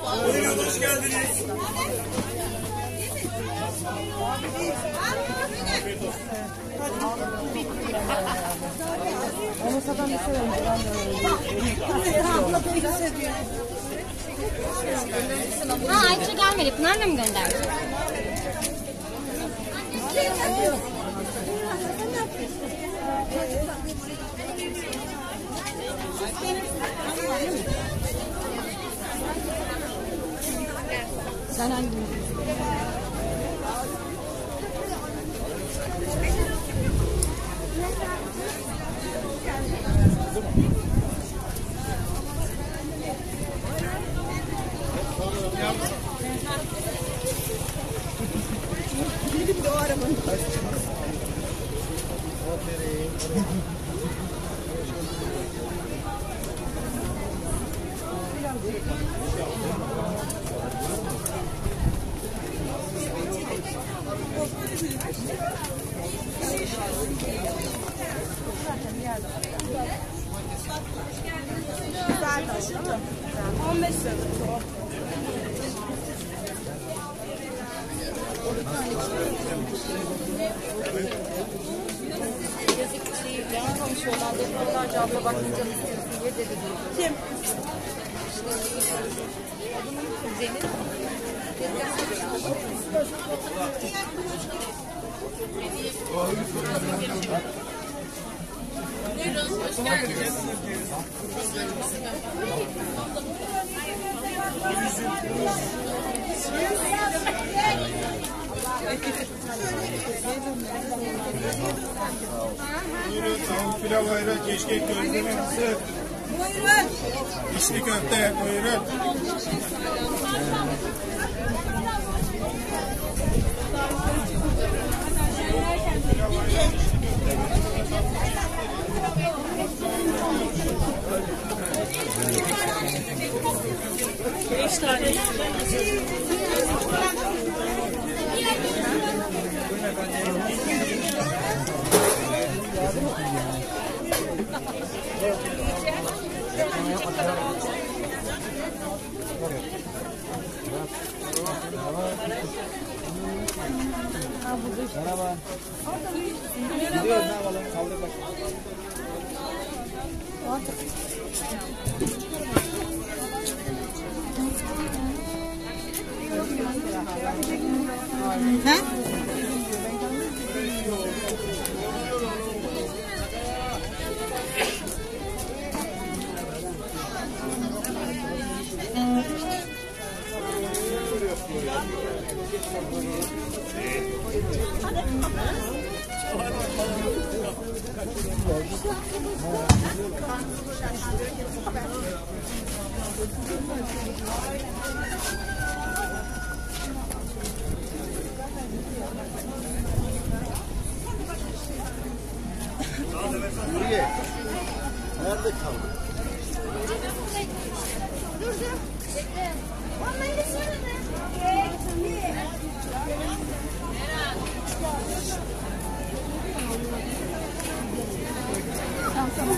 Buyurun hoş geldiniz. Onu satan bir şey önce ben de Ha Ayça gelmedi. Pınar mı gönderdi? Thank you. Sen hangi Gidip de o arabanın. Aferin. Buyurun, hoş geldiniz. Buyurun, tavuk pilav ayran, keşkek gözlemenizi. Buyurun. İçli köfte, buyurun. Beş tane. Merhaba. Gidiyoruz ne yapalım? Kaldır bakalım. 嗯 Nerede kaldı? Dur dur. Bekle. Onları da Tamam tamam.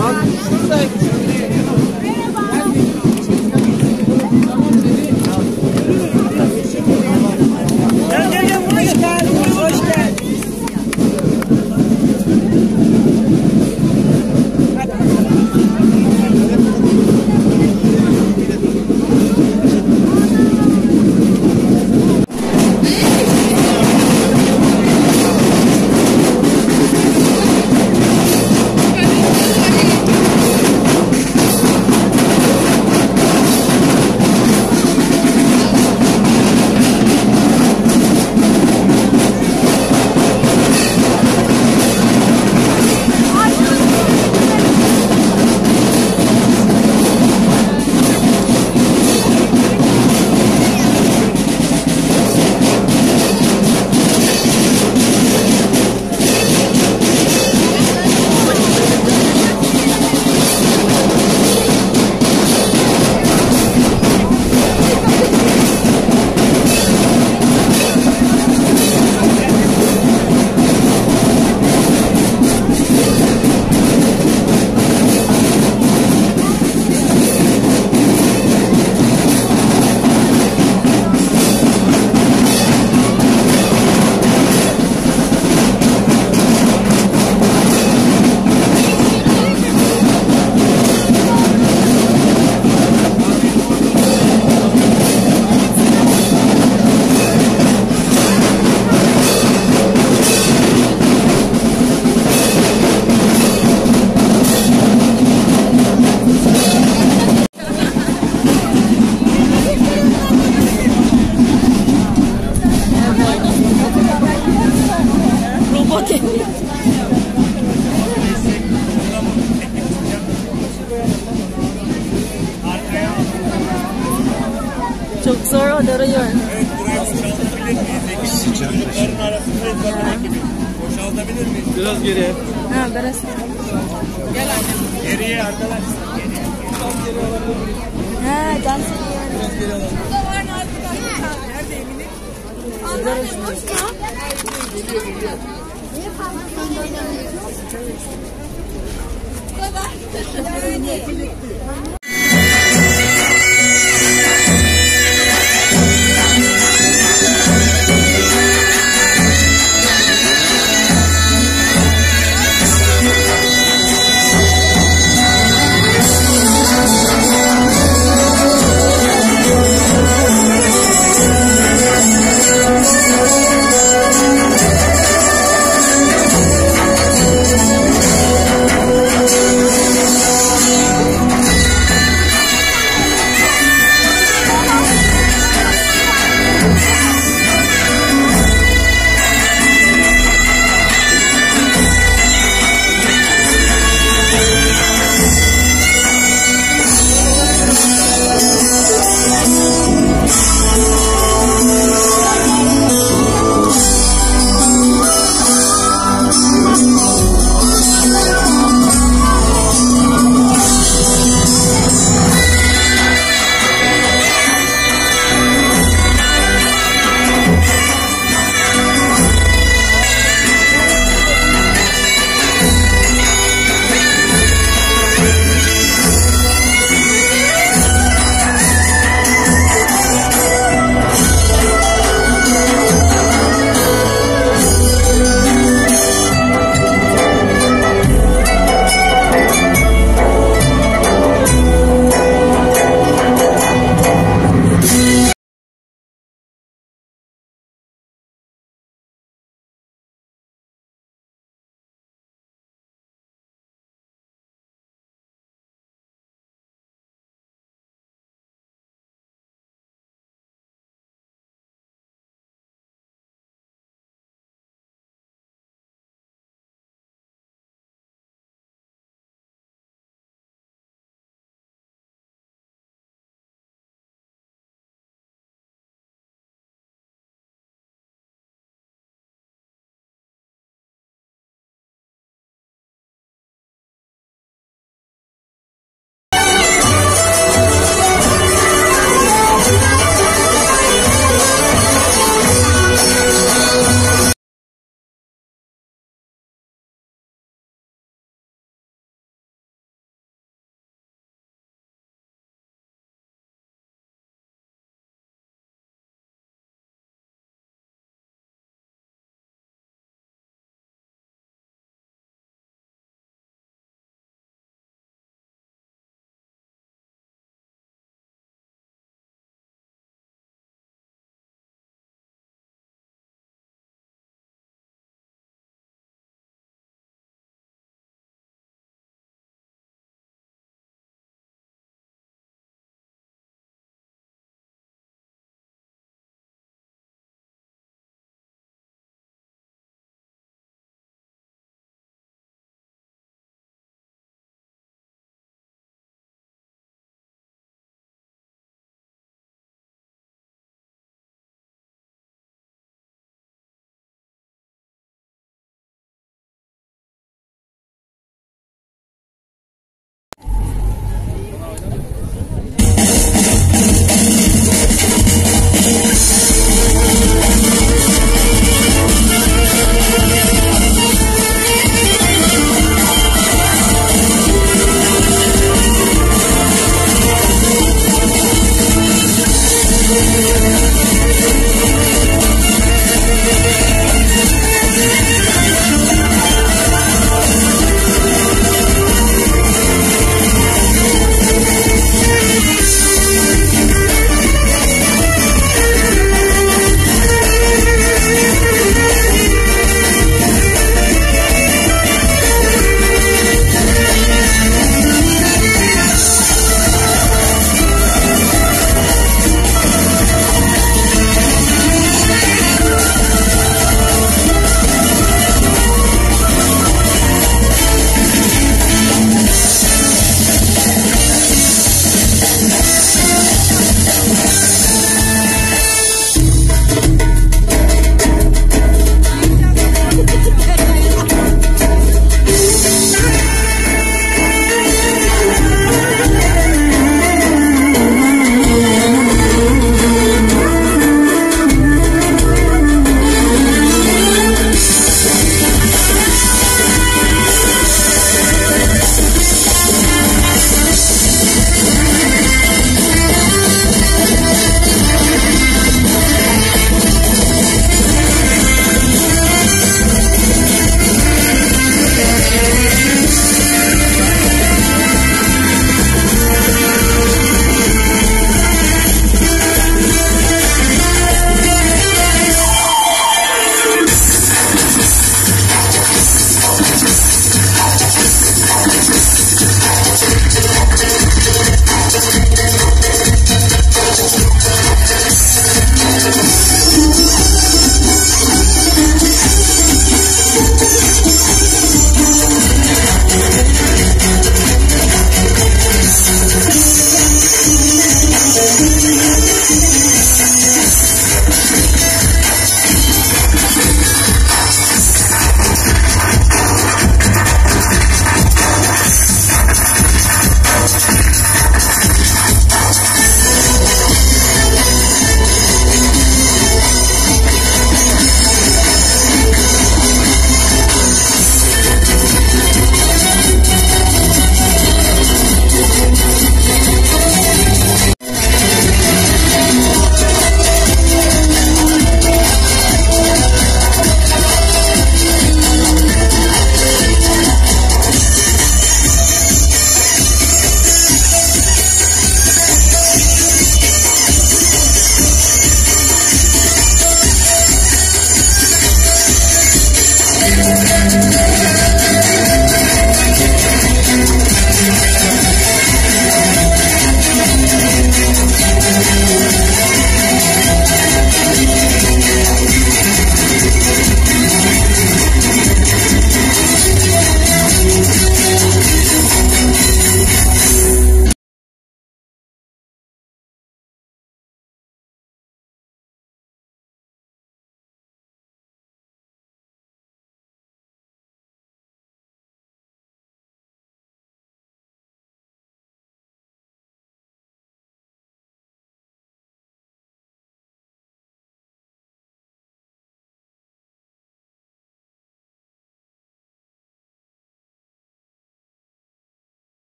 zaman müsait